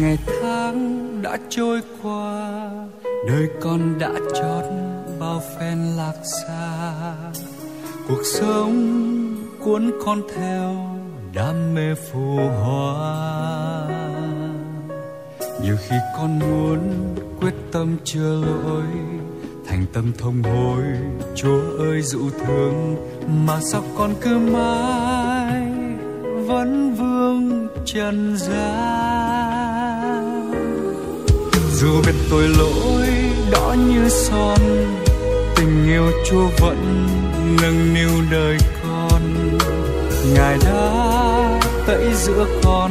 ngày tháng đã trôi qua, đời con đã chót bao phen lạc xa. Cuộc sống cuốn con theo đam mê phù hoa. Nhiều khi con muốn quyết tâm chưa lỗi, thành tâm thông hối chúa ơi, dụ thương, mà sao con cứ mãi vẫn vương trần gian? Dù biết tôi lỗi đỏ như son, tình yêu chúa vẫn nâng niu đời con. Ngài đã tẩy giữa con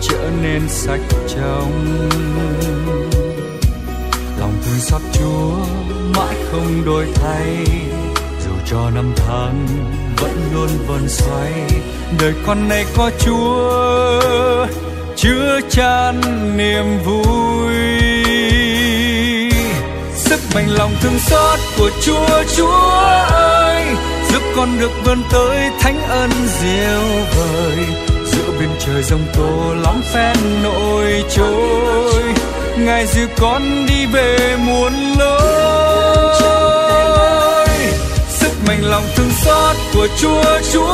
trở nên sạch trong lòng thương xót chúa mãi không đổi thay, dù cho năm tháng vẫn luôn vần xoay đời con này có chúa, chứa chan niềm vui mạnh lòng thương xót của chúa chúa ơi. Giúp con được vươn tới thánh ân diệu vời. Giữa bên trời rông tô lắm phen nổi trôi. Ngài dìu con đi về muôn lối. Sức mạnh lòng thương xót của chúa chúa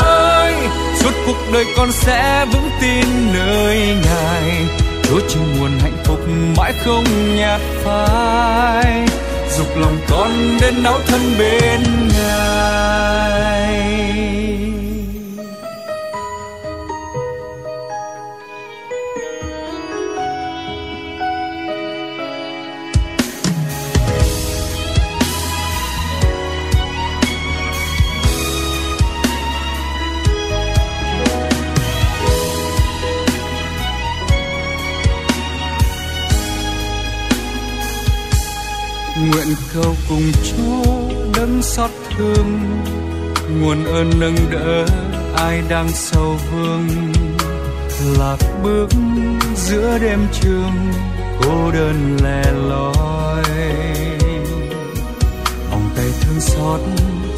ơi. Suốt cuộc đời con sẽ vững tin nơi ngài chúa chính nguồn hạnh phúc mãi không nhạt phai, dục lòng con đến náo thân bên ngài. Cùng Chúa đấng xót thương. Nguồn ơn nâng đỡ ai đang sầu vương. Lạc bước giữa đêm trường, cô đơn lẻ loi. Vòng tay thương xót,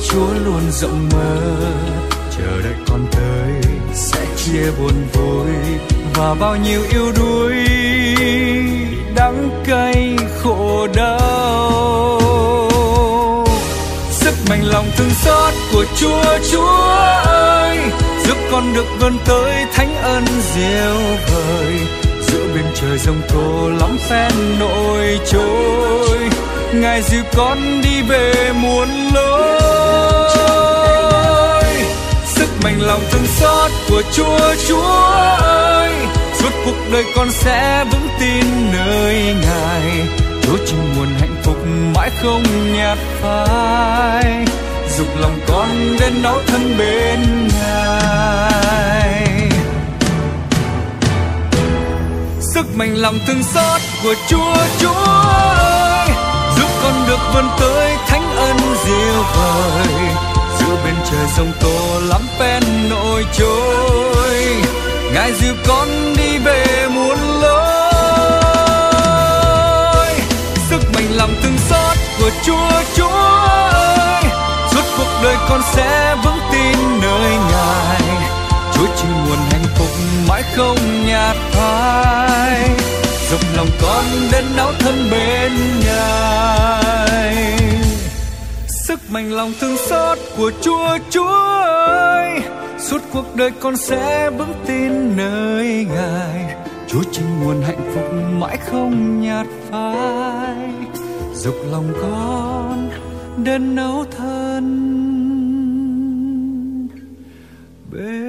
Chúa luôn rộng mơ chờ đợi con tới, sẽ chia buồn vui. Và bao nhiêu yêu đuối, đắng cay khổ đau. Sức mạnh lòng thương xót của chúa chúa ơi. Giúp con được vươn tới thánh ân diệu vời. Giữa bên trời rông tố lắm phen nổi trôi. Ngài dìu con đi về muôn lối. Sức mạnh lòng thương xót của chúa chúa ơi. Suốt cuộc đời con sẽ vững tin nơi ngài đôi chim nguồn hạnh phúc mãi không nhạt phai. Dục lòng con đến náo thân bên ngài. Sức mạnh lòng thương xót của chúa chúa ơi, giúp con được vươn tới thánh ân diệu vời. Giữa bên trời rông tố lắm phen nổi trôi. Ngài dìu con đi về muôn lối. Lòng thương xót của chúa chúa ơi. Suốt cuộc đời con sẽ vững tin nơi ngài. Chúa chính nguồn hạnh phúc mãi không nhạt phai. Dốc lòng con đến náo thân bên ngài. Sức mạnh lòng thương xót của chúa chúa ơi. Suốt cuộc đời con sẽ vững tin nơi ngài. Chúa chính nguồn hạnh phúc mãi không nhạt phai dục lòng con đến nấu thân bên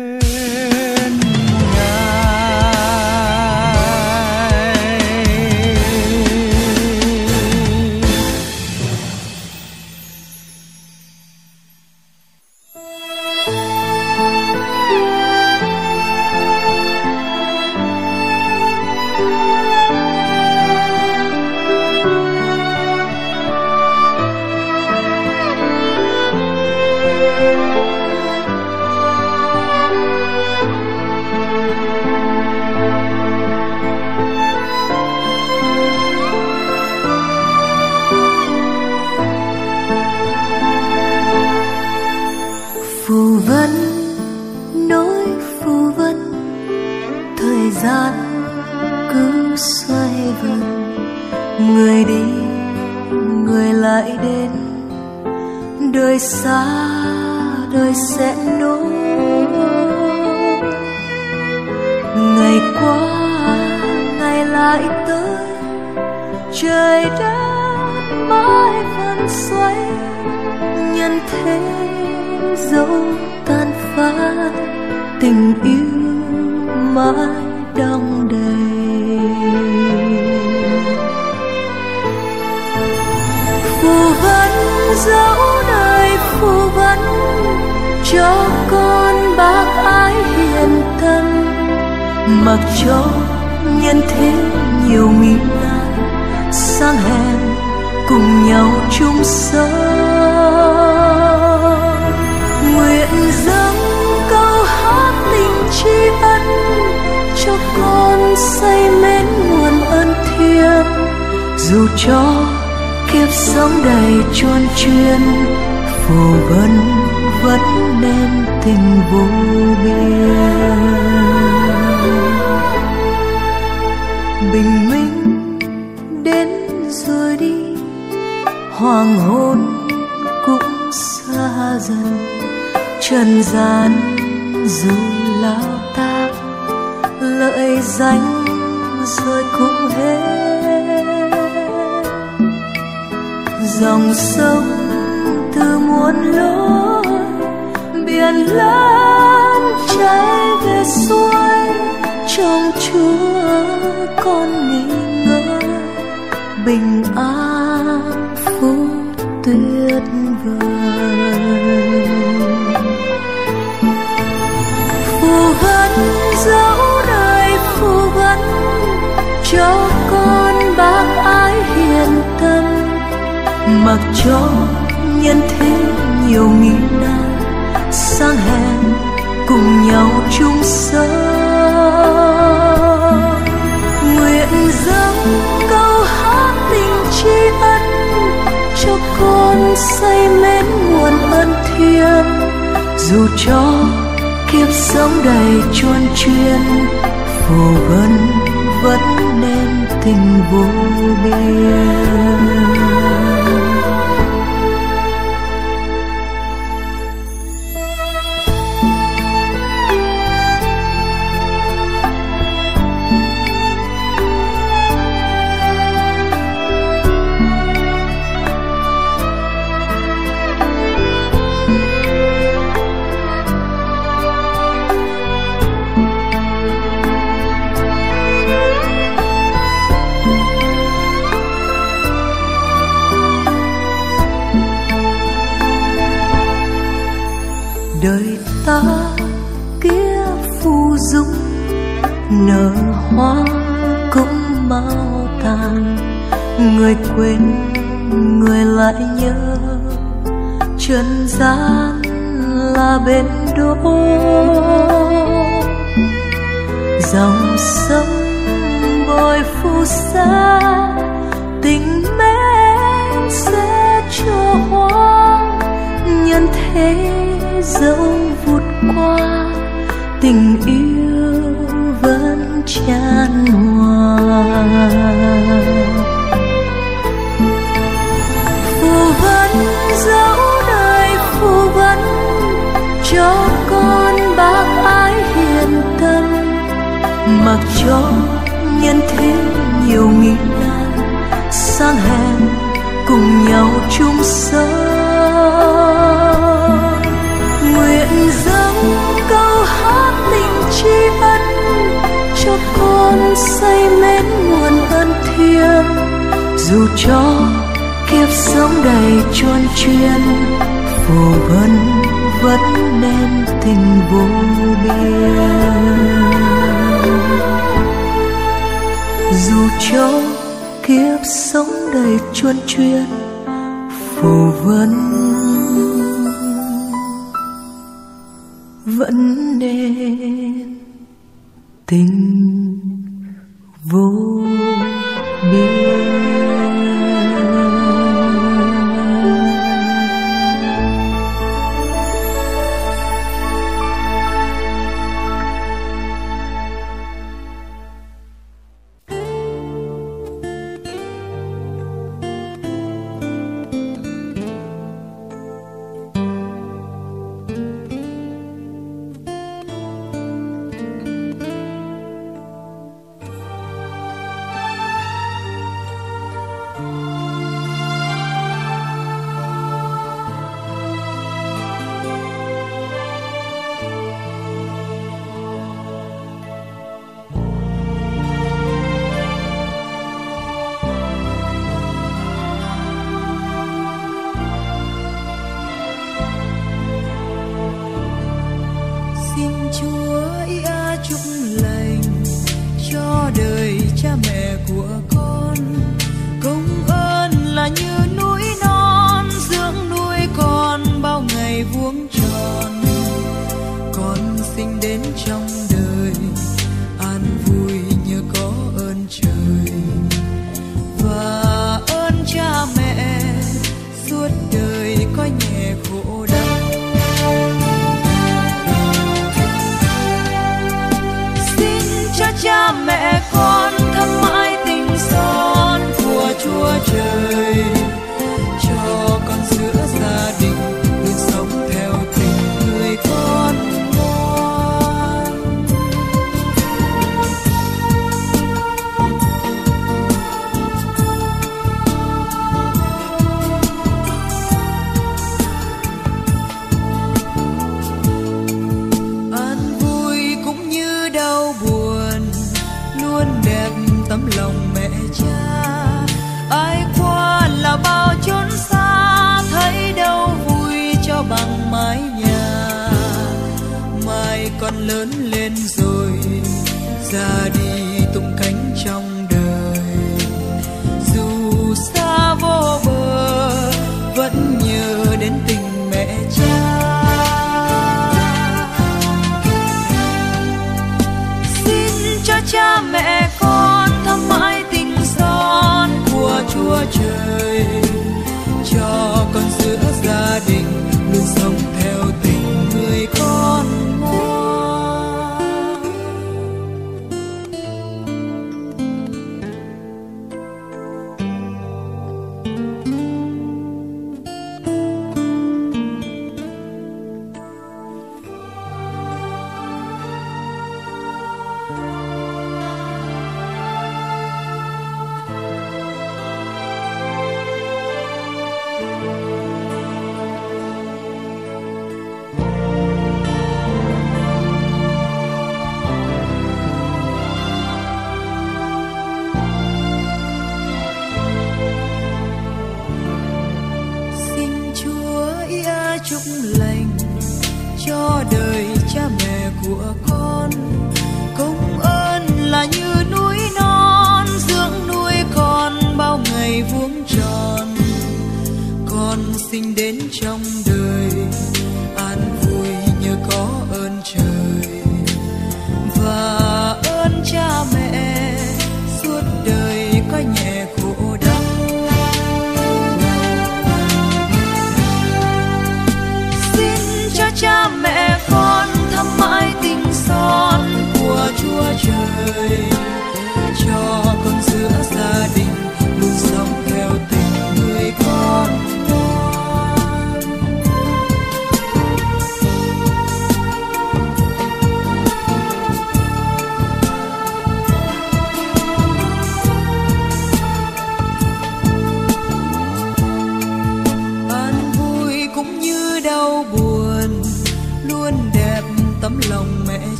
lại đến. Đời xa, đời sẽ nối. Ngày qua, ngày lại tới. Trời đất mãi vẫn xoay. Nhân thế dẫu tan phai, tình yêu mãi đong dẫu đời phù vấn cho con bác ái hiền tâm mặc cho nhân thế nhiều nghi nan, sang hèn cùng nhau chung sống. Nguyện dâng câu hát tình tri ân, cho con say mến nguồn ân thiêng. Dù cho kiếp sống đầy tròn chuyên, phù vân vẫn nên tình vô biên bình minh đến rồi đi, hoàng hôn cũng xa dần. Trần gian dù lao tác lợi danh rồi cũng hết. Dòng sông từ muôn lối, biển lớn chảy về xuôi, trong chúa con nghỉ ngơi bình an. Mặc cho nhân thế nhiều nghi nan sang hẹn cùng nhau chung sống. Nguyện dâng câu hát tình tri ân cho con say mến nguồn ân thiêng. Dù cho kiếp sống đầy chuôn chuyên, phù vân vẫn nên tình vô biên. Người lại nhớ. Trần gian là bên đó dòng sông bồi phù sa, tình mến sẽ cho hoa nhân thế dẫu vụt qua, tình yêu vẫn chan hòa cho nhân thế nhiều nghi nan sang hèn cùng nhau chung sống. Nguyện dâng câu hát tình tri ân cho con say mến nguồn ân thiêng. Dù cho kiếp sống đầy tròn chuyên phù vân vẫn nên tình vô biên dù cho kiếp sống đầy chuôn chuyên phù vân vẫn nên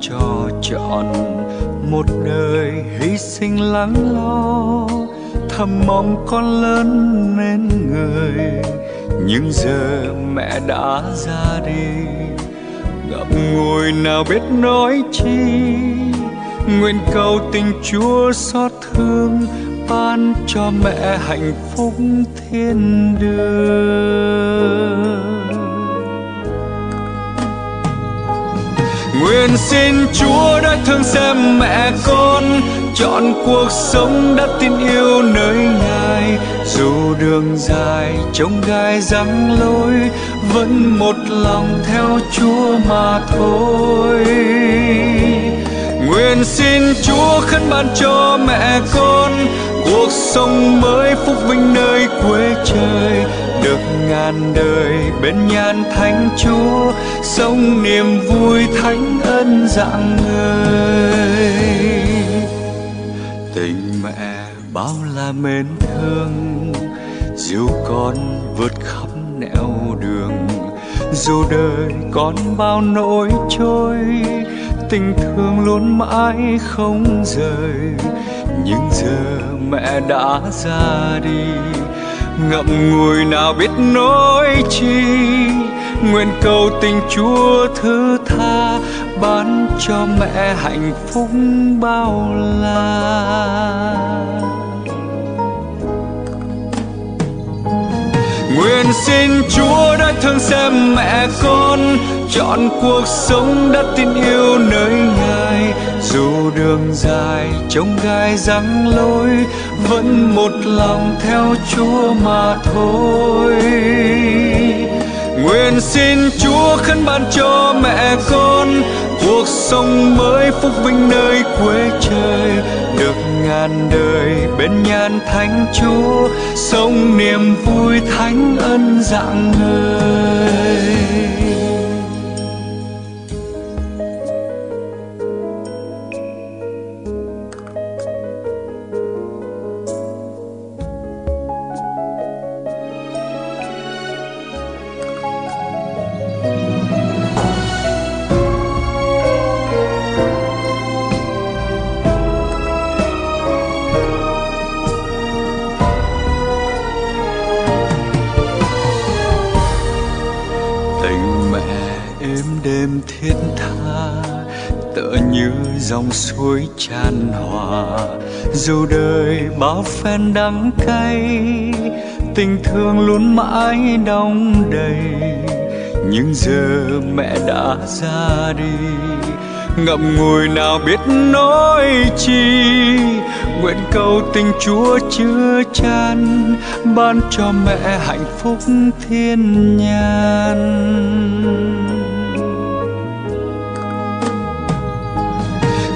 cho chọn một đời hy sinh lắng lo. Thầm mong con lớn nên người, nhưng giờ mẹ đã ra đi. Ngậm ngùi nào biết nói chi, nguyện cầu tình chúa xót thương, ban cho mẹ hạnh phúc thiên đường. Nguyện xin Chúa đã thương xem mẹ con, Chọn cuộc sống đã tin yêu nơi Ngài. Dù đường dài trông gai răng lối, Vẫn một lòng theo Chúa mà thôi. Nguyện xin Chúa khấn ban cho mẹ con, Cuộc sống mới phúc vinh nơi quê trời. Được ngàn đời bên nhan thánh Chúa, Sống niềm vui thánh ân dạng người. Tình mẹ bao la mến thương dìu con vượt khắp nẻo đường, Dù đời còn bao nỗi trôi, Tình thương luôn mãi không rời. Nhưng giờ mẹ đã ra đi Ngậm ngùi nào biết nói chi. Nguyện cầu tình Chúa thứ tha, Ban cho mẹ hạnh phúc bao la. Nguyện xin Chúa đã thương xem mẹ con, Chọn cuộc sống đã tin yêu nơi nhà. Dù đường dài, trông gai răng lối, Vẫn một lòng theo Chúa mà thôi. Nguyện xin Chúa khấn ban cho mẹ con, Cuộc sống mới phúc vinh nơi quê trời. Được ngàn đời bên nhan thánh Chúa, Sống niềm vui thánh ân dạng người dù đời bao phen đắng cay, tình thương luôn mãi đong đầy. Nhưng giờ mẹ đã ra đi, ngậm ngùi nào biết nói chi? Nguyện cầu tình chúa chưa chan, ban cho mẹ hạnh phúc thiên nhàn.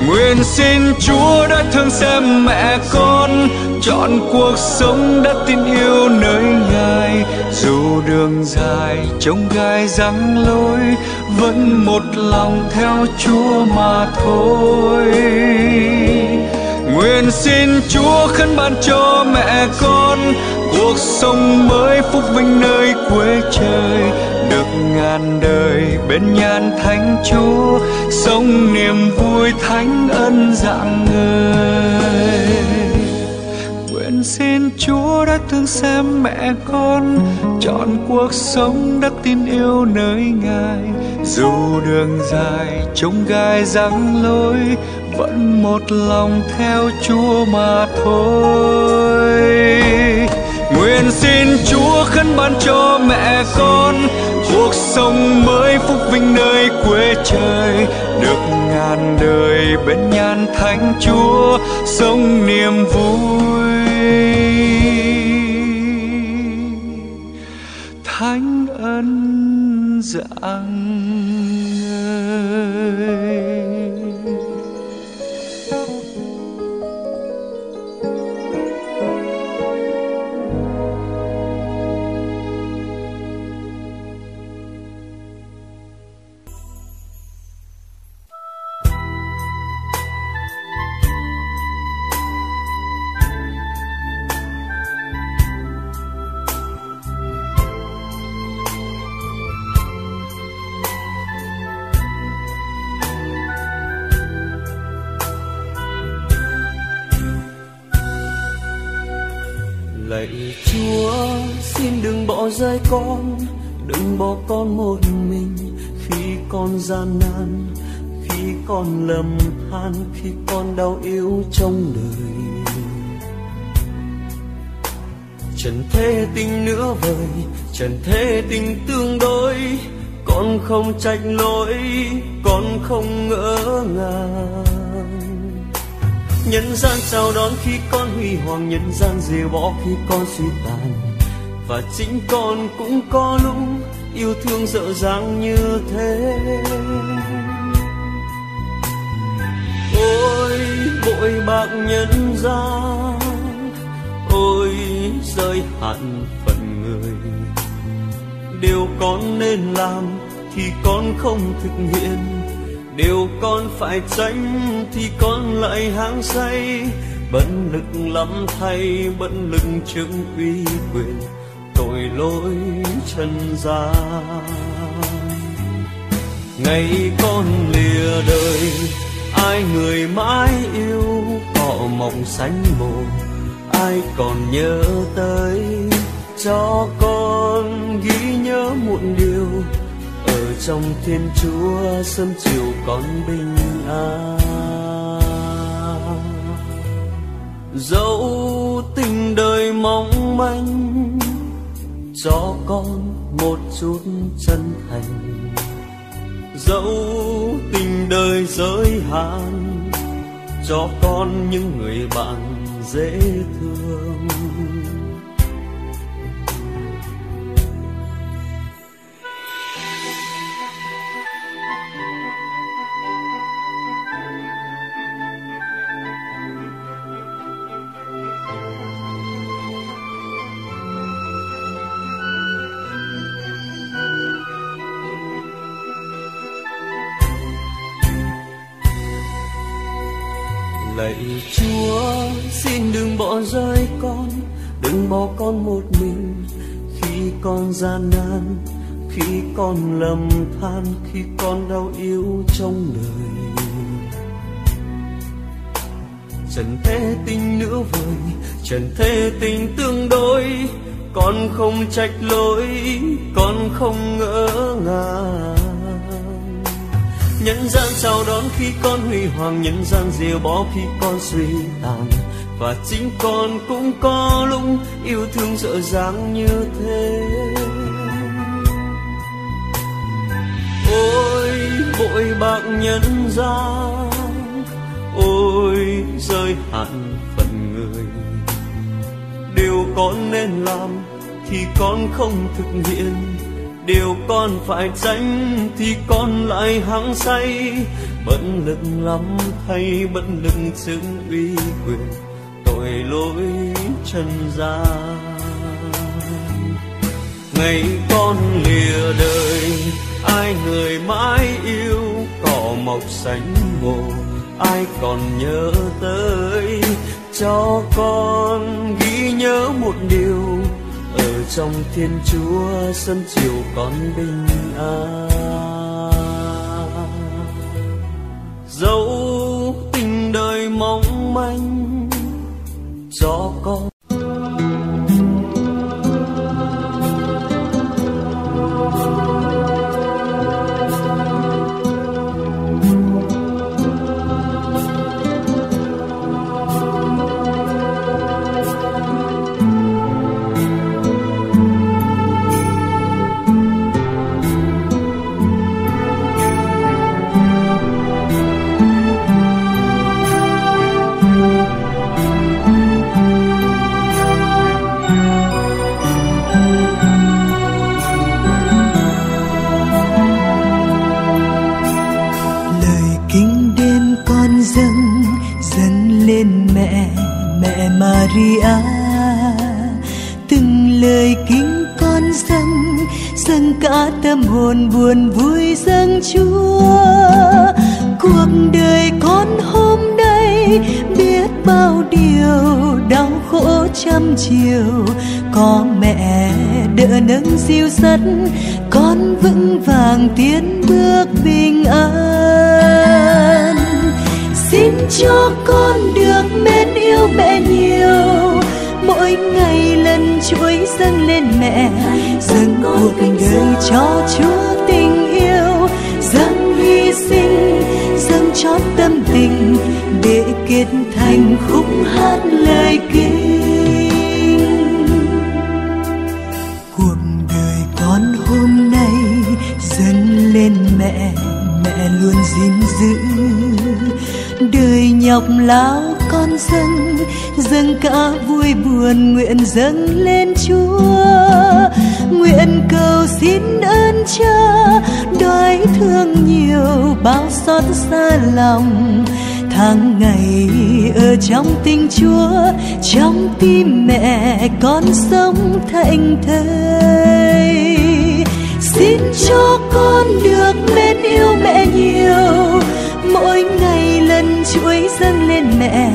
Nguyện xin chúa đã thương xem mẹ con, chọn cuộc sống đã tin yêu nơi ngài. Dù đường dài trông gai răng lối, vẫn một lòng theo chúa mà thôi. Nguyện xin chúa khấn ban cho mẹ con, cuộc sống mới phúc vinh nơi quê trời được ngàn đời bên nhan thánh chúa, sống niềm vui thánh ân dạng người. Nguyện xin chúa đã thương xem mẹ con, chọn cuộc sống đắc tin yêu nơi ngài. Dù đường dài trông gai răng lối, vẫn một lòng theo chúa mà thôi. Nguyện xin chúa khấn ban cho mẹ con cuộc sống mới phúc vinh nơi quê trời, được ngàn đời bên nhan thánh chúa, sống niềm vui. Thánh ân giảng con, đừng bỏ con một mình. Khi con gian nan, khi con lầm than, khi con đau yếu trong đời. Trần thế tình nữa vời, trần thế tình tương đối. Con không trách lỗi, con không ngỡ ngàng. Nhân gian chào đón khi con huy hoàng, nhân gian dìu bỏ khi con suy tàn và chính con cũng có lúc yêu thương dở dang như thế. Ôi vội bạc nhân gian, ôi, rơi hạn phận người. Điều con nên làm thì con không thực hiện. Điều con phải tránh thì con lại hang say. Bận lực lắm thay bận lực trước uy quyền tội lỗi chân gian. Ngày con lìa đời, ai người mãi yêu cỏ mộng xanh mồ ai còn nhớ tới cho con ghi nhớ một điều. Ở trong thiên chúa sớm chiều con bình an. Dẫu tình đời mong manh cho con một chút chân thành. Dẫu tình đời giới hạn, cho con những người bạn dễ thương. Xin đừng bỏ rơi con, đừng bỏ con một mình. Khi con gian nan, khi con lầm than, khi con đau yếu trong đời. Trần thế tình nữa vời, trần thế tình tương đối. Con không trách lỗi, con không ngỡ ngàng. Nhân gian chào đón khi con huy hoàng, nhân gian diều bỏ khi con suy tàn và chính con cũng có lúc yêu thương dở dang như thế. Ôi bội bạc nhân gian, ôi, rơi hạn phận người. Điều con nên làm thì con không thực hiện. Điều con phải tránh thì con lại hăng say. Bận lực lắm thay bận lực chứng uy quyền tội lỗi trần gian ngày con lìa đời, ai người mãi yêu, cỏ mọc xanh mồ. ai còn nhớ tới cho con ghi nhớ một điều, ở trong thiên chúa sân chiều con bình an dẫu tình đời mong manh cho con Maria. Từng lời kính con dâng dâng cả tâm hồn buồn vui dâng Chúa. Cuộc đời con hôm nay biết bao điều đau khổ trăm chiều. Có mẹ đỡ nâng siêu dắt, con vững vàng tiến bước bình an xin cho con được mến yêu mẹ nhiều. Mỗi ngày lần chuối dâng lên mẹ, dâng cuộc đời cho chúa tình yêu. Dâng hy sinh, dâng cho tâm tình để kết thành khúc hát lời kinh cuộc đời con hôm nay dâng lên mẹ mẹ luôn gìn giữ nhọc lao con dâng dâng cả vui buồn nguyện dâng lên chúa. Nguyện cầu xin ơn cha đói thương nhiều bao xót xa lòng. Tháng ngày ở trong tình chúa, trong tim mẹ con sống thành thơi. Xin cho con được mến yêu mẹ nhiều chuỗi dâng lên mẹ,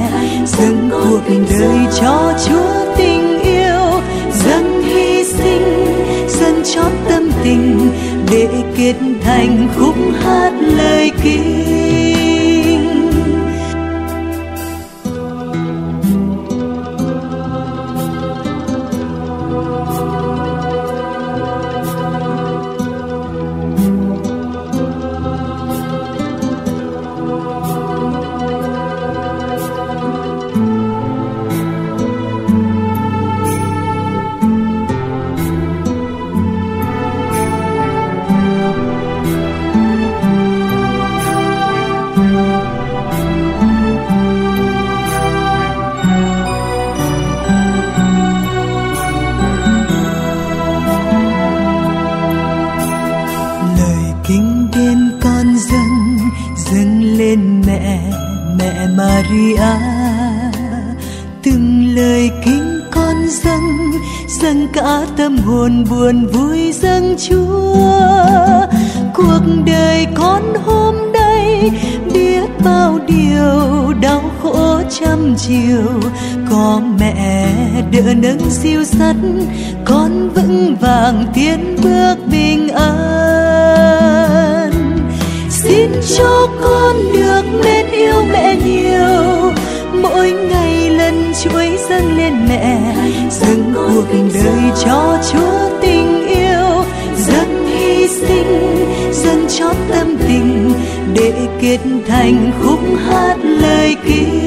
dâng cuộc đời cho chúa tình yêu, dâng hy sinh, dâng cho tâm tình để kết thành khúc hát lời kia tâm buồn vui dâng Chúa. Cuộc đời con hôm nay biết bao điều đau khổ trăm chiều. Có mẹ đỡ nâng siêu sắt, con vững vàng tiến bước bình an. Xin cho con được chuỗi dâng lên mẹ, dâng cuộc đời cho chúa tình yêu, dâng hy sinh, dâng cho tâm tình để kết thành khúc hát lời kinh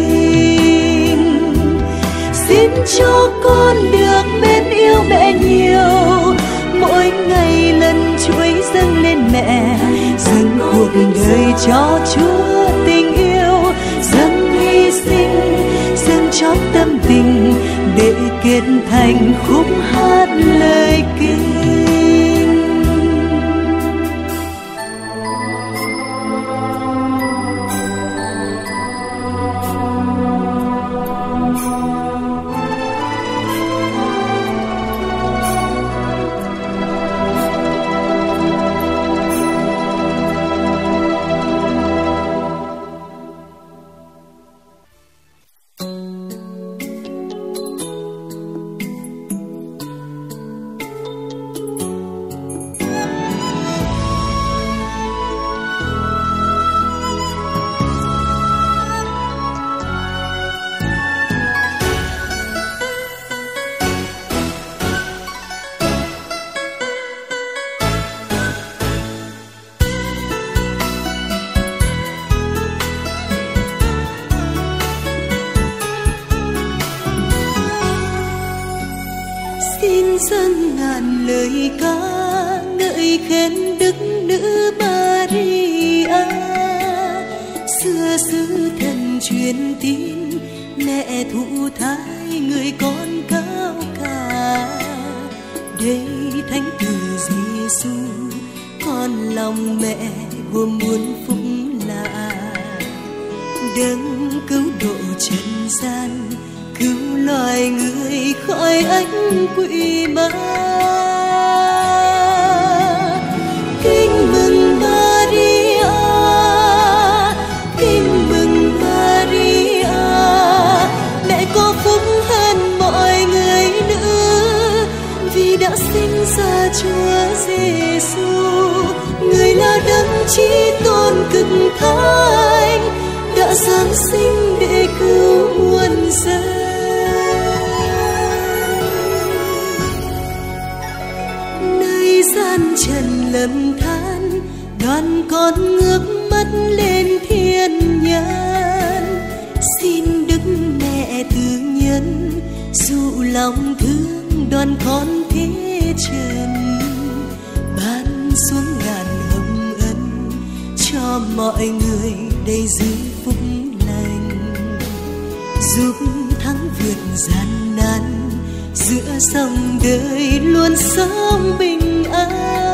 xin cho con được bên yêu mẹ nhiều, mỗi ngày lần chuối dâng lên mẹ, dâng cuộc đời cho chúa tình để kết thành khúc hát lời kinh giáng sinh để cứu muôn dân. Nơi gian trần lầm than, đoàn con ngước mắt lên thiên nhân. Xin đức mẹ từ nhân, dụ lòng thương đoàn con thế trần. Ban xuống ngàn hồng ân cho mọi người đầy dư vững lành giúp thắng vượt gian nan giữa sông đời luôn sống bình an.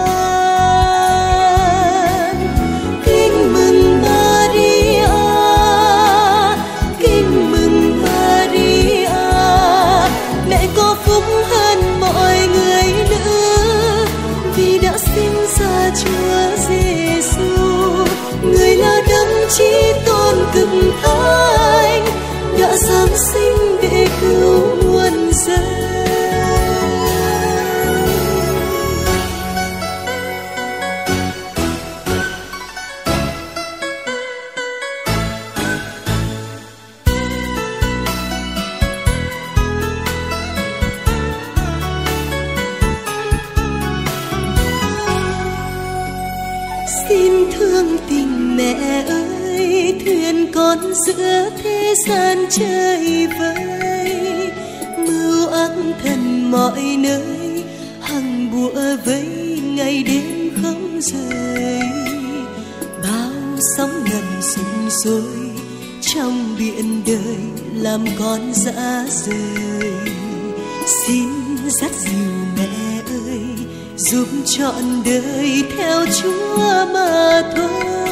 anh đã giáng sinh gian chơi vơi, mưu ác thần mọi nơi, hằng bùa vây ngày đêm không rời. Bao sóng ngầm sinh sôi, trong biển đời làm con dã rời. Xin dắt dìu mẹ ơi, giúp chọn đời theo chúa mà thôi.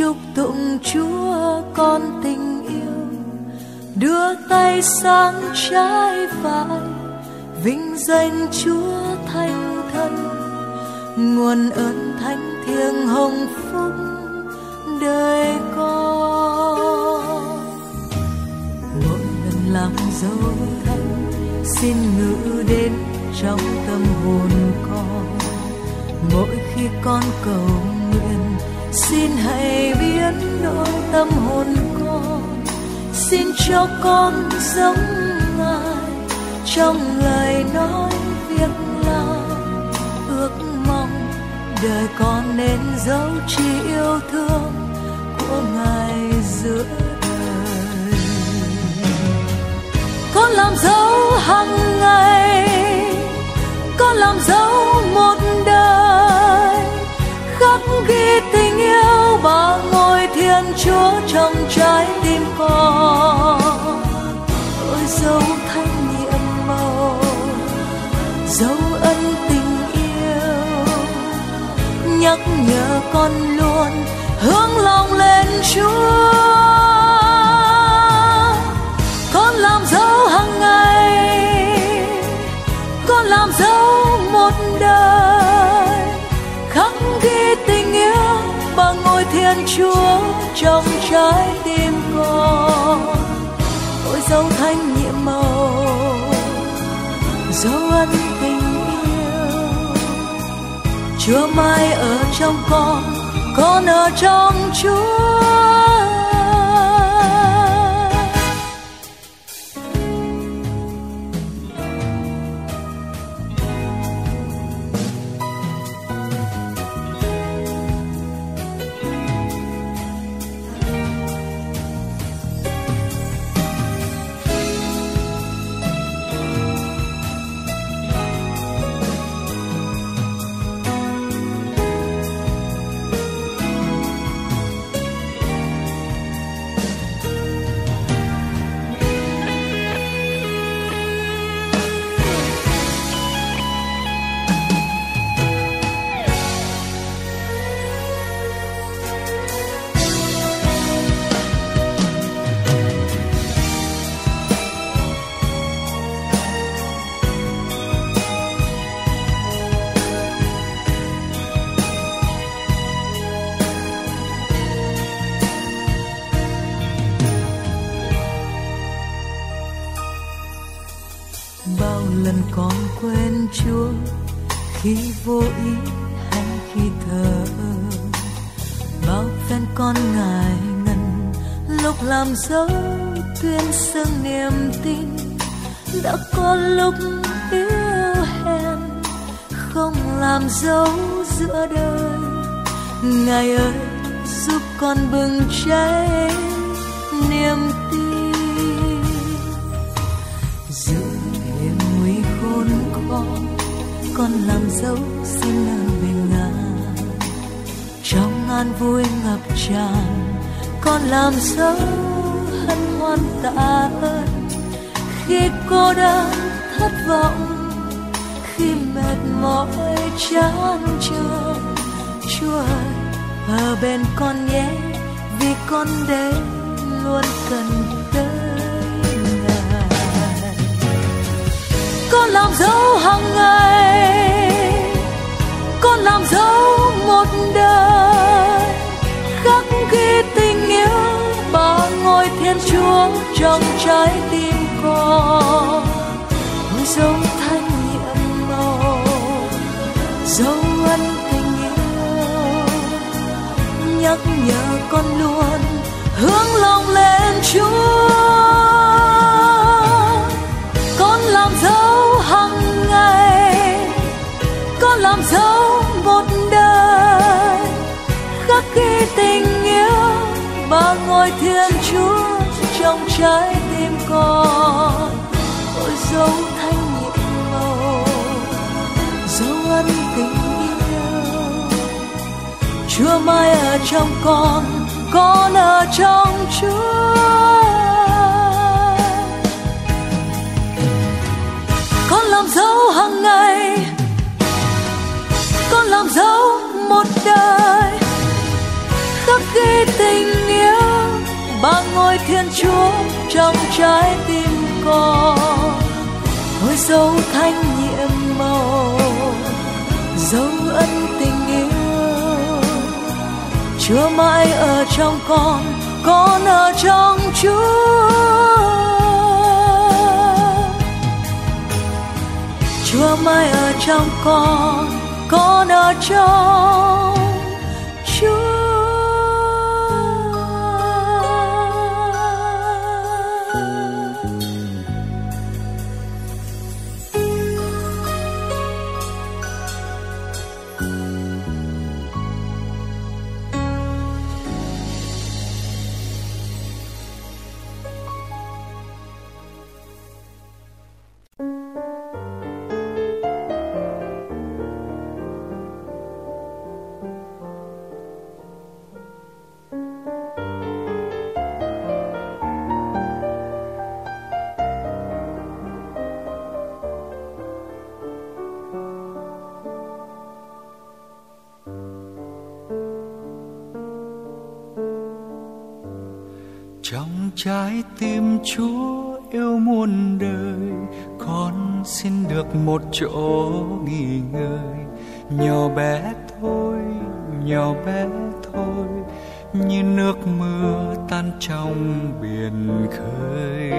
Chúc tụng chúa con tình yêu, đưa tay sang trái phải, vinh danh chúa thánh thân nguồn ơn thánh thiêng hồng phúc đời con. Mỗi lần làm dấu thánh xin ngự đến trong tâm hồn con. Mỗi khi con cầu nguyện xin hãy biến đổi tâm hồn con xin cho con giống ngài. Trong lời nói việc làm, ước mong đời con nên dấu chỉ yêu thương của ngài giữa đời. Con làm dấu hàng ngày. Con làm dấu một đời. Khắc ghi chúa trong trái tim con. Ôi dấu thanh nhiệm màu, dấu ân tình yêu. Nhắc nhở con luôn hướng lòng lên chúa. Con làm dấu hàng ngày, con làm dấu một đời. Khắc ghi tình yêu bằng ngôi thiên chúa trong trái tim con. Ôi dấu thanh nhiệm màu, dấu ân tình yêu. Chúa mãi ở trong con con ở trong chúa. Dấu tuyên xưng niềm tin đã có lúc yếu hèn không làm dấu giữa đời. Ngài ơi, giúp con bừng cháy niềm tin. Giữ hiểm nguy khốn khó con làm dấu xin ở bình ngài trong an vui ngập tràn, con làm dấu con tạ ơn khi cô đơn thất vọng, khi mệt mỏi chán trường chúa ơi, ở bên con nhé, vì con đến luôn cần tới ngài. Con làm dấu hàng ngày trong trái tim con. Dấu thanh nhiệm màu dấu ân tình yêu. Nhắc nhở con luôn hướng lòng lên chúa. Con làm dấu trái tim con, ôi dấu thanh nhịp màu dấu ân tình yêu. Chúa mai ở trong con con ở trong chúa. Con làm dấu hàng ngày, con làm dấu một đời. Khắc ghi tình yêu thiên chúa trong trái tim con. Thôi dấu thanh nhiệm màu, dấu ân tình yêu. Chúa mãi ở trong con con ở trong chúa. Chúa mãi ở trong con con ở trong trái tim chúa yêu muôn đời. Con xin được một chỗ nghỉ ngơi. Nhỏ bé thôi, nhỏ bé thôi. Như nước mưa tan trong biển khơi.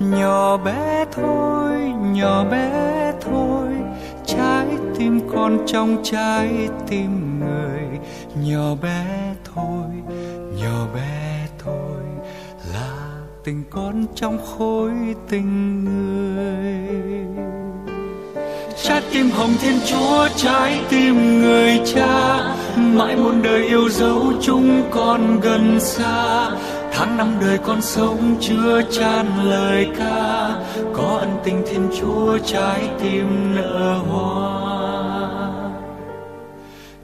Nhỏ bé thôi, nhỏ bé thôi. Trái tim con trong trái tim người. Nhỏ bé thôi, nhỏ bé tình con trong khối tình người. Trái tim hồng thiên chúa, trái tim người cha. Mãi muôn đời yêu dấu chúng con gần xa. Tháng năm đời con sống chưa tràn lời ca. Có ân tình thiên chúa, trái tim nở hoa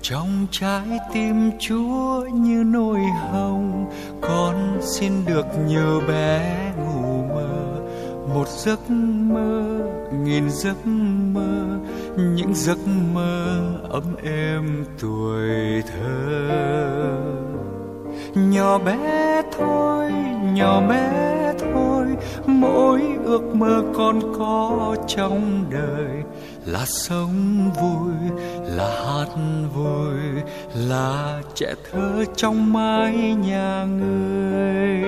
trong trái tim chúa như nỗi hồng, con xin được nhờ bé ngủ mơ. Một giấc mơ, nghìn giấc mơ, những giấc mơ ấm êm tuổi thơ. Nhỏ bé thôi, nhỏ bé thôi, mỗi ước mơ con có trong đời là sống vui, là hát vui, là trẻ thơ trong mái nhà người.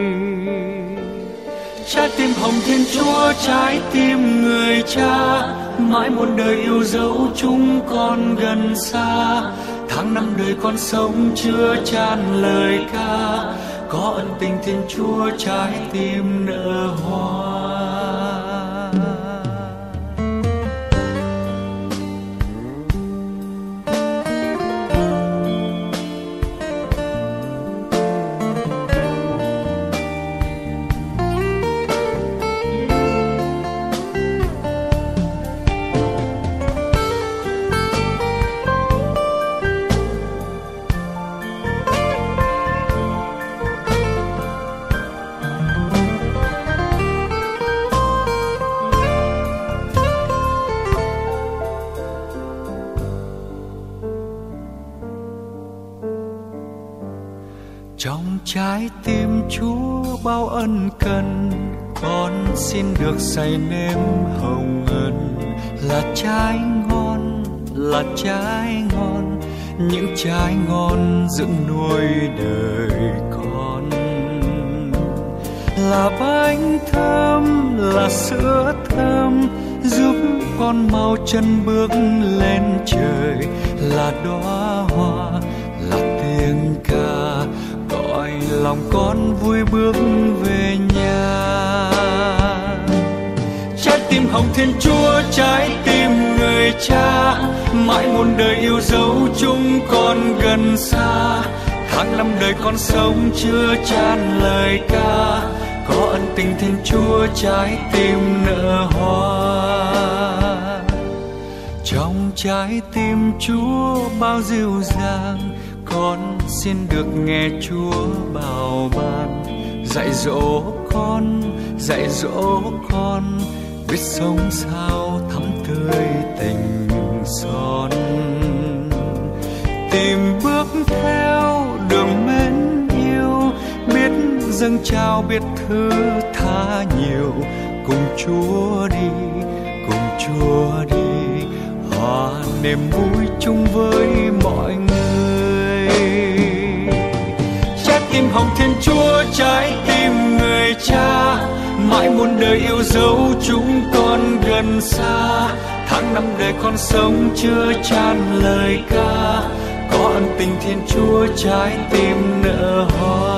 Trái tim hồng thiên chúa, trái tim người cha, mãi muôn đời yêu dấu chúng con gần xa. Tháng năm đời con sống chưa tràn lời ca, có ân tình thiên chúa trái tim nở hoa. Trong trái tim chúa bao ân cần, con xin được say nếm hồng ân. Là trái ngon, là trái ngon, những trái ngon dưỡng nuôi đời con. Là bánh thơm, là sữa thơm, giúp con mau chân bước lên trời. Là đóa hoa lòng con vui bước về nhà. Trái tim hồng thiên chúa, trái tim người cha, mãi muôn đời yêu dấu chúng con gần xa. Tháng năm đời con sống chưa tràn lời ca, có ân tình thiên chúa, trái tim nở hoa. Trong trái tim chúa bao dịu dàng, con xin được nghe chúa bảo ban. Dạy dỗ con, dạy dỗ con, biết sống sao thắm tươi tình son. Tìm bước theo đường mến yêu, biết dâng trao, biết thứ tha nhiều. Cùng chúa đi, cùng chúa đi. Hòa niềm vui chung với mọi người. Tim hồng thiên chúa trái tim người cha, mãi muôn đời yêu dấu chúng con gần xa. Tháng năm đời con sống chưa tràn lời ca, có ân tình thiên chúa trái tim nở hoa.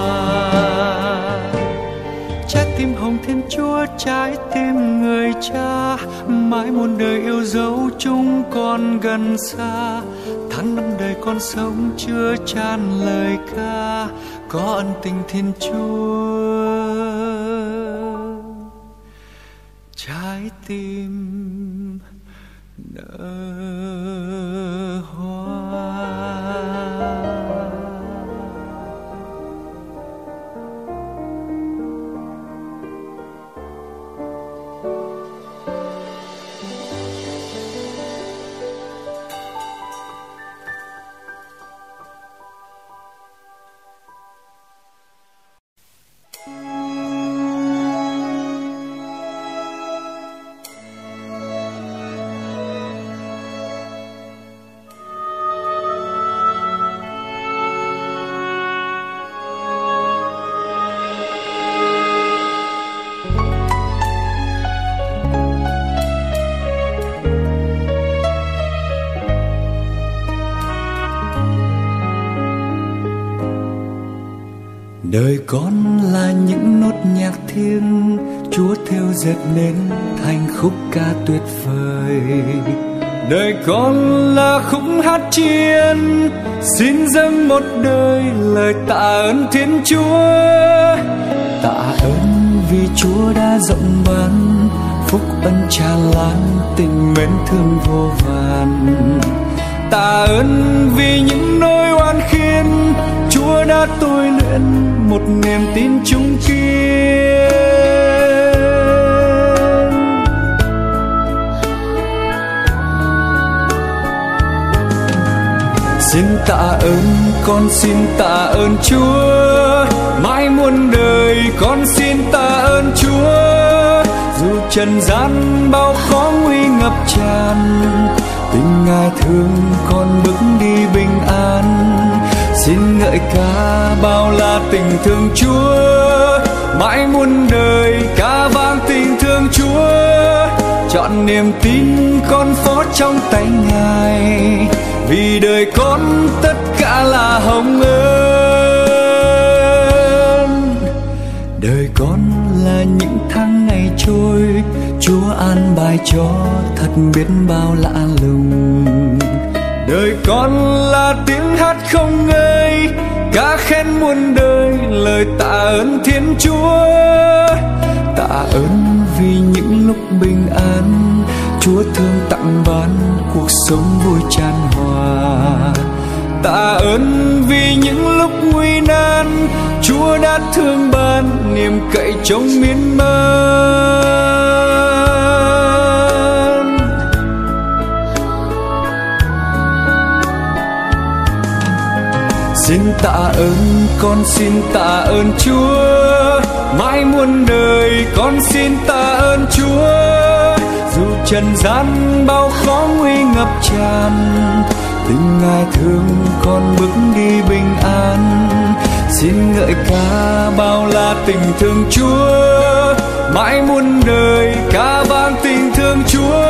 Trái tim hồng thiên chúa trái tim người cha, mãi muôn đời yêu dấu chúng con gần xa. Tháng năm đời con sống chưa tràn lời ca có ân tình thiên chúa trái tim nở đời con là những nốt nhạc thiêng, chúa theo dệt nên thành khúc ca tuyệt vời. Đời con là khúc hát chiên, xin dâng một đời lời tạ ơn thiên chúa. Tạ ơn vì chúa đã rộng ban, phúc ân tràn lan, tình mến thương vô vàn. Tạ ơn vì những nỗi oan khiên đã tôi luyện một niềm tin trung kiên. Xin tạ ơn, con xin tạ ơn chúa. Mãi muôn đời, con xin tạ ơn chúa. Dù trần gian bao khó nguy ngập tràn, tình ngài thương con bước đi bình an xin ngợi ca bao la tình thương chúa, mãi muôn đời ca vang tình thương chúa. Chọn niềm tin con phó trong tay ngài, vì đời con tất cả là hồng ơn đời con là những tháng ngày trôi, chúa an bài cho thật biết bao lạ lùng đời con là tiếng hát không ngơi ca khen muôn đời, lời tạ ơn thiên chúa. Tạ ơn vì những lúc bình an, chúa thương tặng ban cuộc sống vui tràn hòa. Tạ ơn vì những lúc nguy nan, chúa đã thương ban niềm cậy trong miên man. Xin tạ ơn, con xin tạ ơn chúa. Mãi muôn đời, con xin tạ ơn chúa. Dù trần gian bao khó nguy ngập tràn, tình ngài thương con bước đi bình an. Xin ngợi ca bao la tình thương chúa. Mãi muôn đời, ca vang tình thương chúa.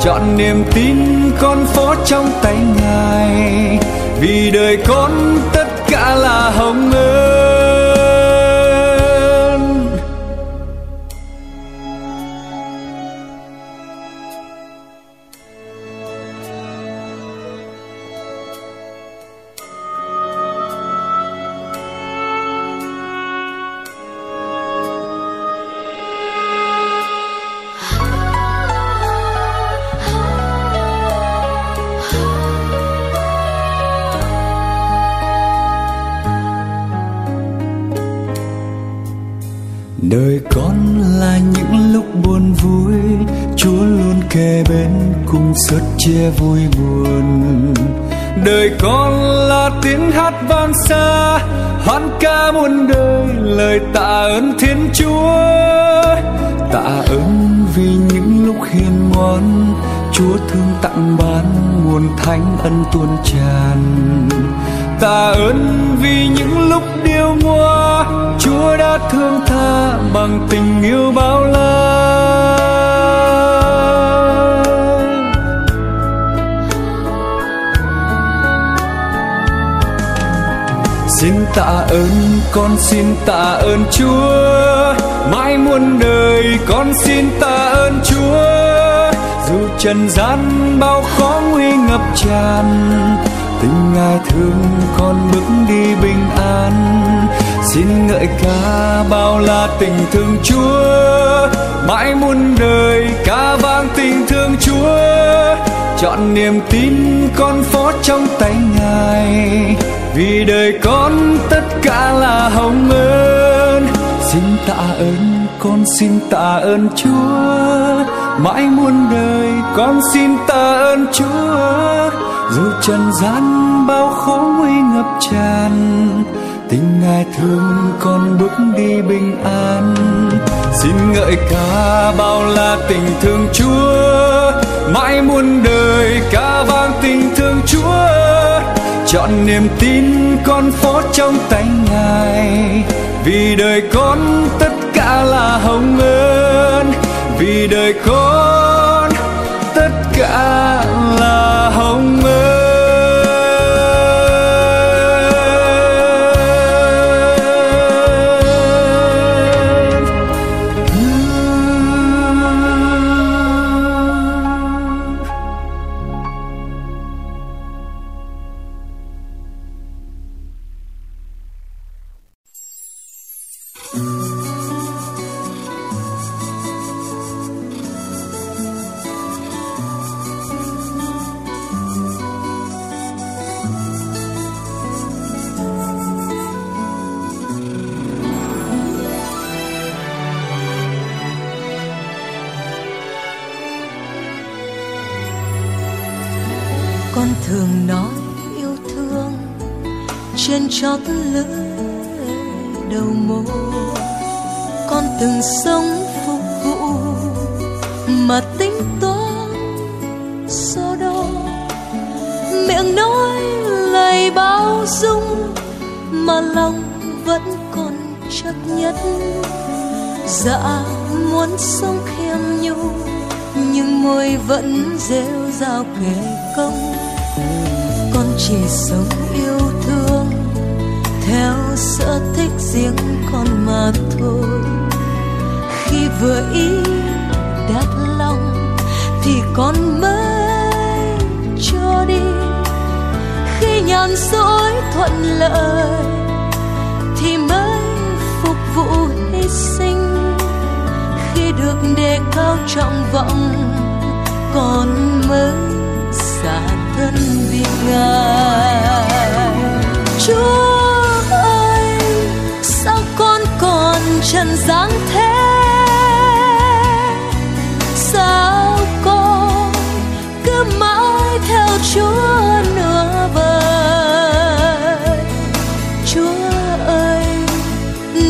Chọn niềm tin con phó trong tay ngài vì đời con tất cả là hồng ơi. Ơn thiên chúa, tạ ơn vì những lúc hiền ngoan. Chúa thương tặng ban nguồn thánh ân tuôn tràn. Tạ ơn vì những lúc điêu ngoa, chúa đã thương tha bằng tình yêu bao la. Tạ ơn, con xin tạ ơn chúa. Mãi muôn đời con xin tạ ơn chúa. Dù trần gian bao khó nguy ngập tràn, tình ngài thương con bước đi bình an. Xin ngợi ca bao la tình thương chúa. Mãi muôn đời ca vang tình thương chúa. Chọn niềm tin con phó trong tay ngài vì đời con tất cả là hồng ơn. Xin tạ ơn, con xin tạ ơn chúa. Mãi muôn đời, con xin tạ ơn chúa. Dù trần gian bao khó nguy ngập tràn, tình ngài thương con bước đi bình an. Xin ngợi ca bao la tình thương chúa. Mãi muôn đời, ca vang tình thương chúa chọn niềm tin con phó trong tay ngài. Vì đời con tất cả là hồng ơn vì đời con tất cả là hồng trên chót lưỡi đầu môi con từng sống phục vụ mà tính toán so đo. Miệng nói lời bao dung mà lòng vẫn còn chấp nhất. Dạ muốn sống khiêm nhu nhưng môi vẫn rêu rao kể công. Con chỉ sống yêu theo sở thích riêng con mà thôi. Khi vừa ý đặt lòng thì con mới cho đi. Khi nhàn rỗi thuận lợi thì mới phục vụ hy sinh. Khi được đề cao trọng vọng, con mới xả thân vì ngài. Chúa trần gian thế. Sao con cứ mãi theo chúa nửa vời? Chúa ơi,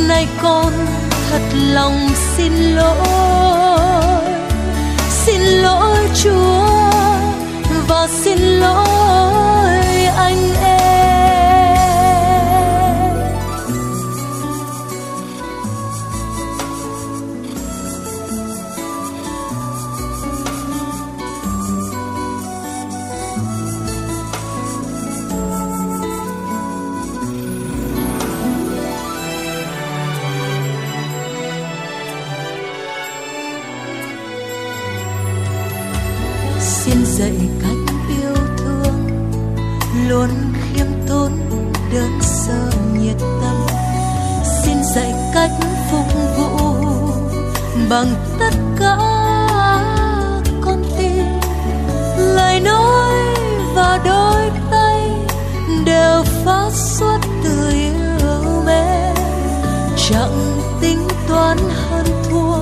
nay con thật lòng xin lỗi. Bằng tất cả con tim. Lời nói và đôi tay đều phát xuất từ yêu mến chẳng tính toán hơn thua,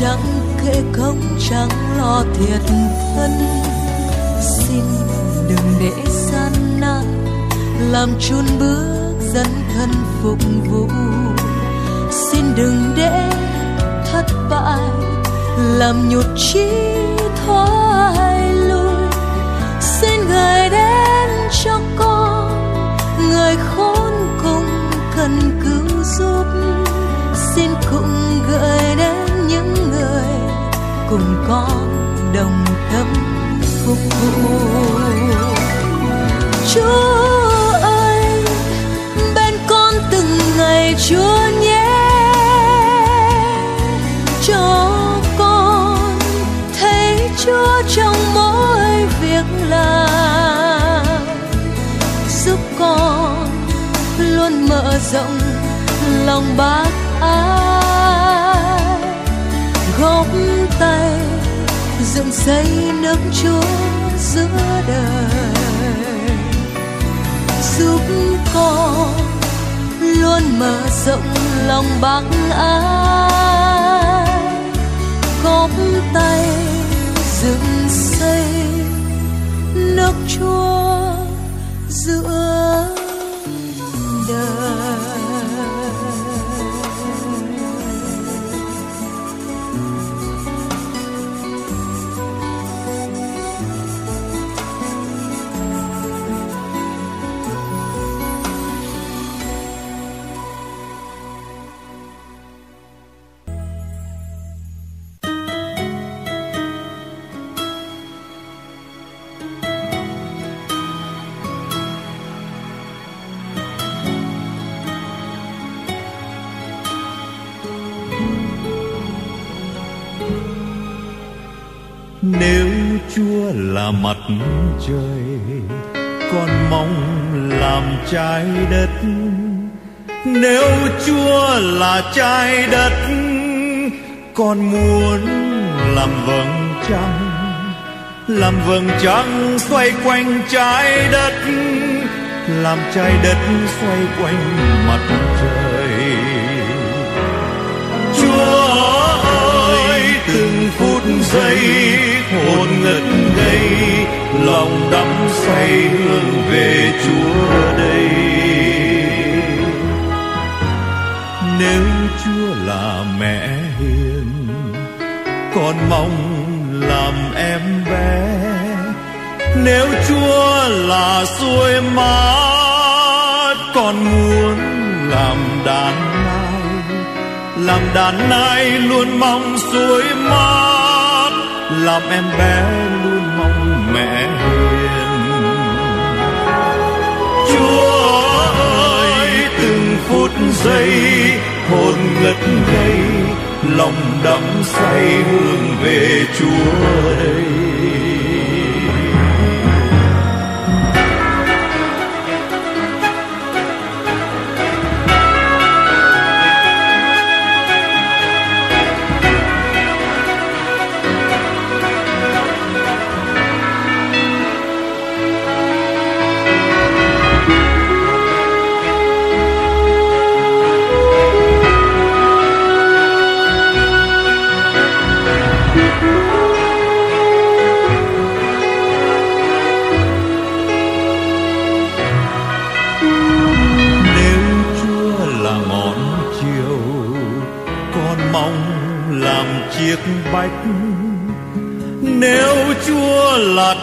chẳng kệ công, chẳng lo thiệt thân. Xin đừng để gian nan làm chun bước dân thân phục vụ. Xin đừng để bại làm nhụt chí thoái lui. Xin người đến cho con người khốn cùng cần cứu giúp. Xin cũng gửi đến những người cùng con đồng tâm phục vụ. Chúa ơi, bên con từng ngày, chúa nhé. Con luôn mở rộng lòng bác ái. Góp tay dựng xây nước chúa giữa đời, giúp con luôn mở rộng lòng bác ái. Góp tay dựng xây nước chúa giữa nếu chúa là mặt trời, con mong làm trái đất. Nếu chúa là trái đất, con muốn làm vầng trăng. Làm vầng trăng xoay quanh trái đất, làm trái đất xoay quanh mặt trời. Giây hồn ngất ngây, lòng đắm say hướng về chúa đây. Nếu chúa là mẹ hiền con mong làm em bé. Nếu chúa là suối mát con muốn làm đàn nai làm đàn nai luôn mong suối mát làm em bé luôn mong mẹ hiền. Chúa ơi, từng phút giây hồn ngất ngây, lòng đắm say hướng về chúa đây.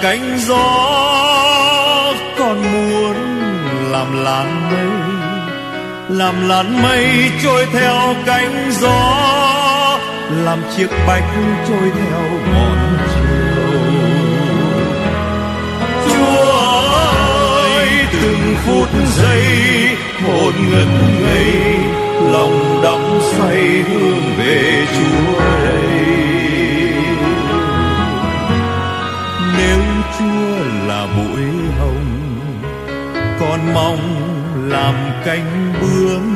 Cánh gió con muốn làm làn mây, làm làn mây trôi theo cánh gió, làm chiếc bạch trôi theo ngọn chiều. Chúa ơi, từng phút giây hồn ngất ngây, lòng đắm say hướng về Chúa đây. Mong làm cánh bướm.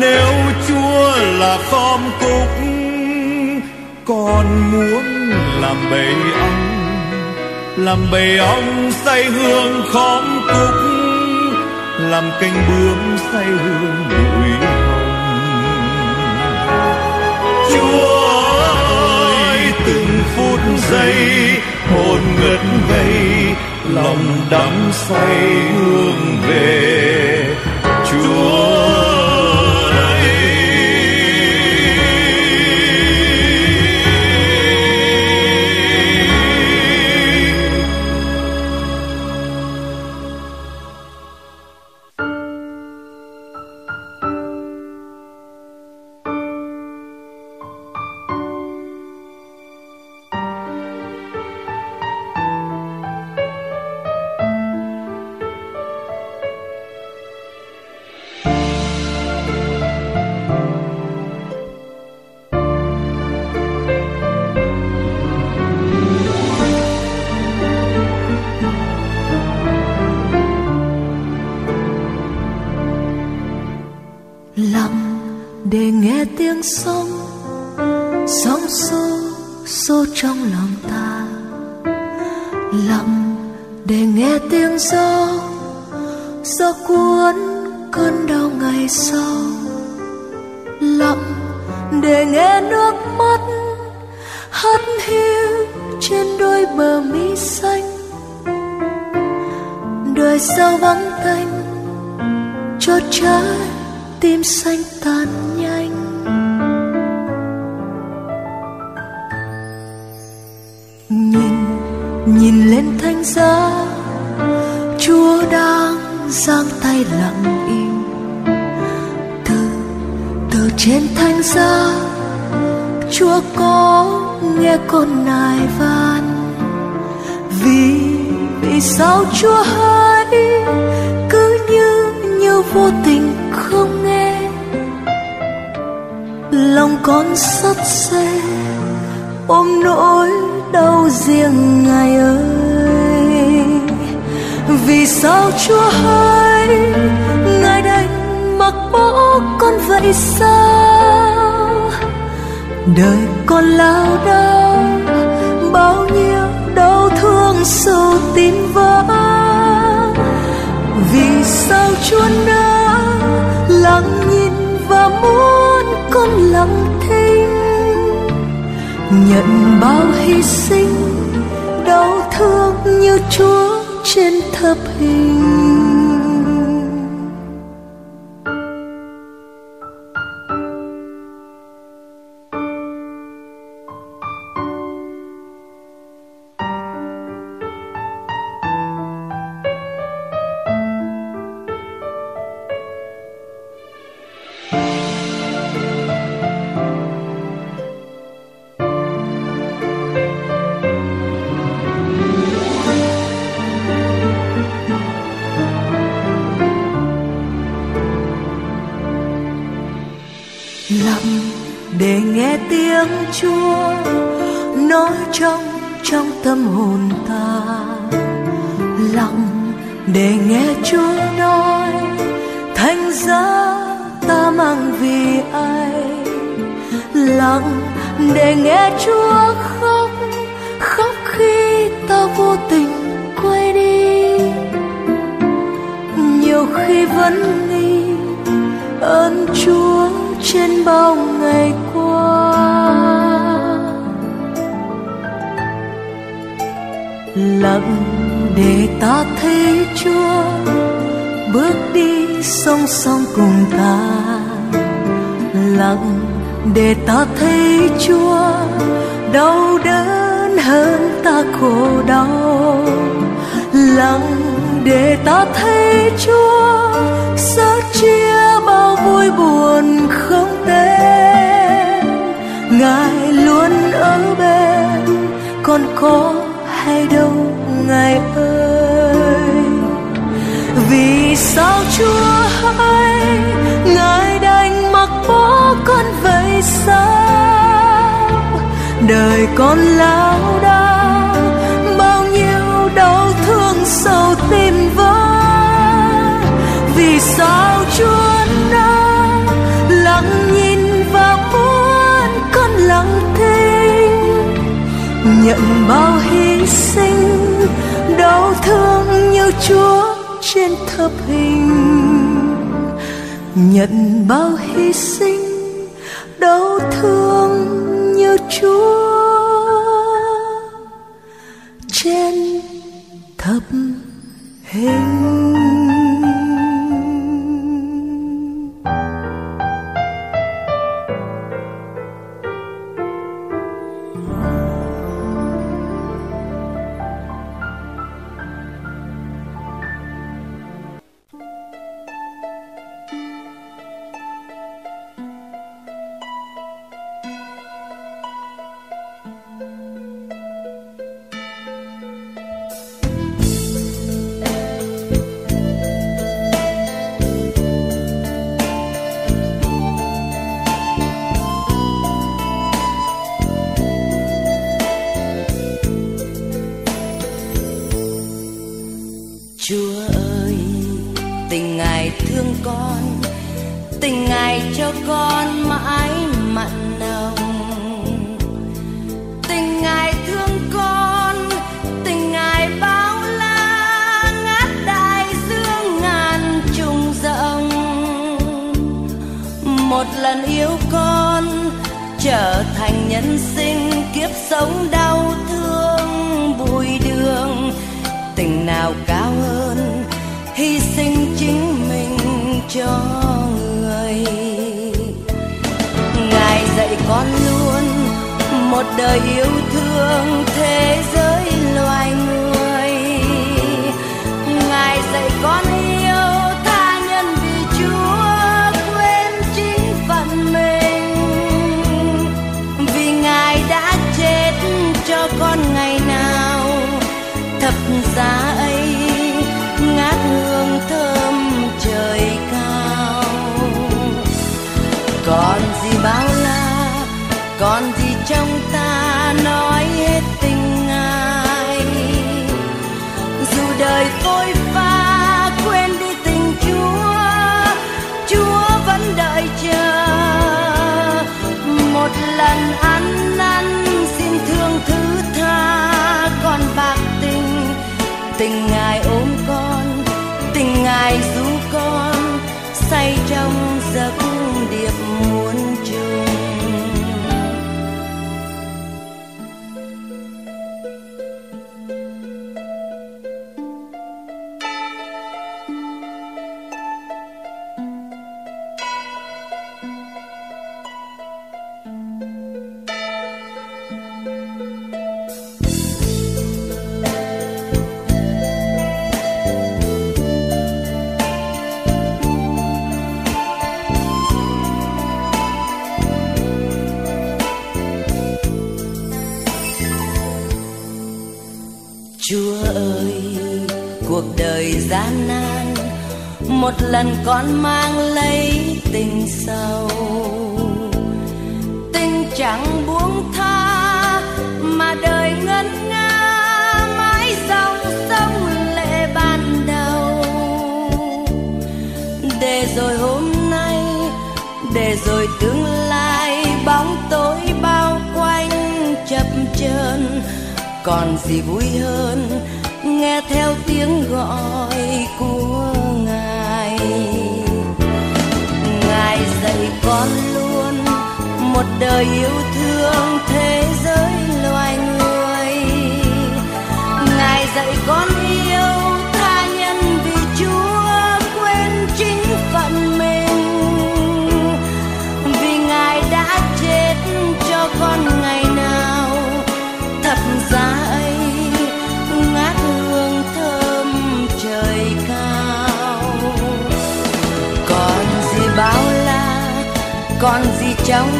Nếu Chúa là khom cúc con muốn làm bầy ong. Làm bầy ong say hương khóm cúc làm cánh bướm say hương bụi hồng. Chúa phút giây hồn ngất ngây lòng đắm say hương về chúa. vắng tanh cho trái tim xanh tàn nhanh. Nhìn nhìn lên thanh giá, chúa đang giang tay lặng im. Từ từ trên thanh giá, chúa có nghe con nài van. Vì vì sao chúa hỡi cứ như như vô tình không nghe. Lòng con sắt xe ôm nỗi đau riêng ngài ơi. Vì sao chúa ơi ngài đành mặc bỏ con vậy sao? Đời con lao đao, bao nhiêu đau thương sâu tin vỡ vì sao chúa đã lặng nhìn và muốn con lặng thinh nhận bao hy sinh, đau thương như chúa trên thập hình. ta thấy chúa bước đi song song cùng ta. Lặng để ta thấy chúa đau đớn hơn ta khổ đau. Lặng để ta thấy chúa sớt chia bao vui buồn không tên. Ngài luôn ở bên, còn có hay đâu ngài ơi vì sao chúa hay ngài đành mặc bỏ con vậy sao? Đời con lao đao, bao nhiêu đau thương sâu tim vỡ vì sao chúa đã lặng nhìn và muốn con lặng thinh? Nhận bao hy sinh, đau thương như chúa thấp hình. Nhận bao hy sinh đau thương như chúa. Cho con mãi mặn nồng. Tình ngài thương con, tình ngài bao la, ngát đại dương ngàn trùng rộng. Một lần yêu con, trở thành nhân sinh kiếp sống đau thương bụi đường. Tình nào cao hơn, hy sinh chính mình cho đời yêu thương thế giới đời gian nan, một lần con mang lấy tình sâu tình chẳng buông tha, mà đời ngân nga, mãi dòng sông lệ ban đầu. Để rồi hôm nay, để rồi tương lai, bóng tối bao quanh chập chờn. Còn gì vui hơn theo tiếng gọi của ngài. Dạy con luôn một đời yêu thương thế giới loài người. Ngài dạy con còn gì trong